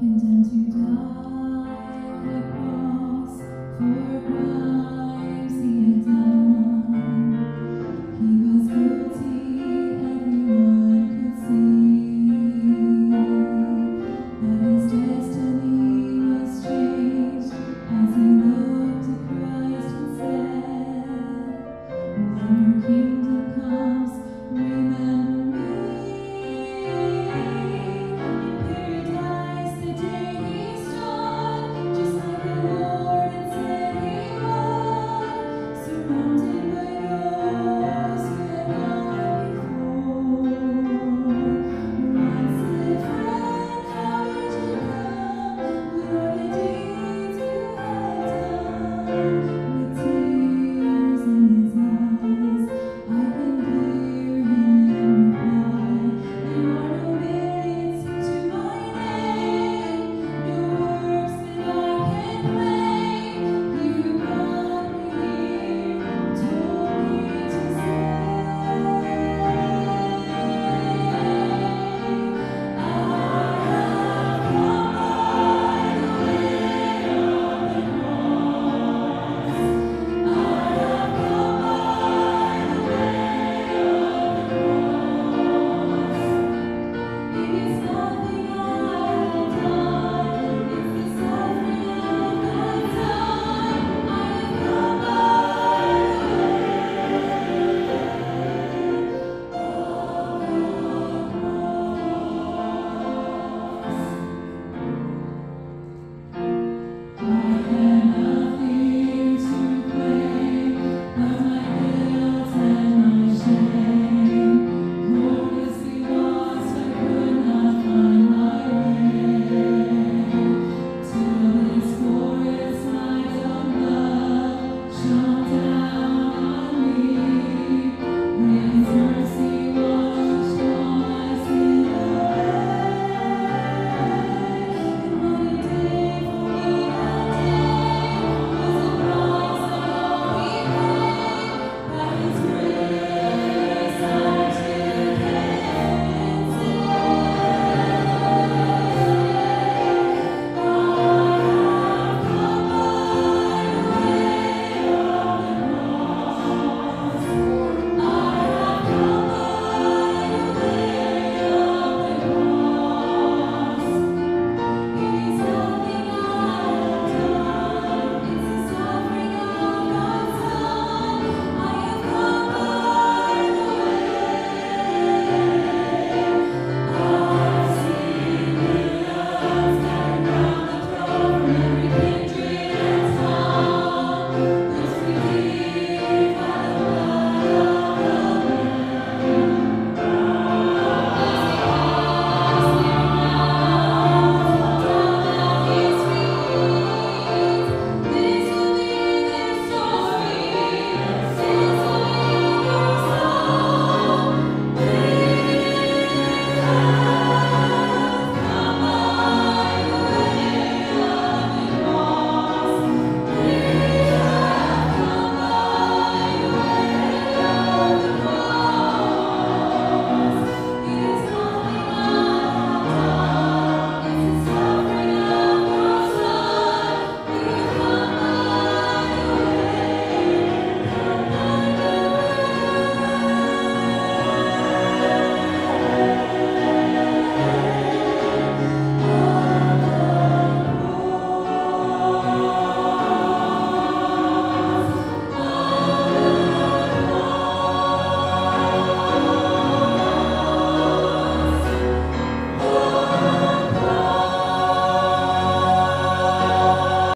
and unto die the cross for crimes he had done. He was guilty, everyone could see, but his destiny was changed as he looked at Christ and said,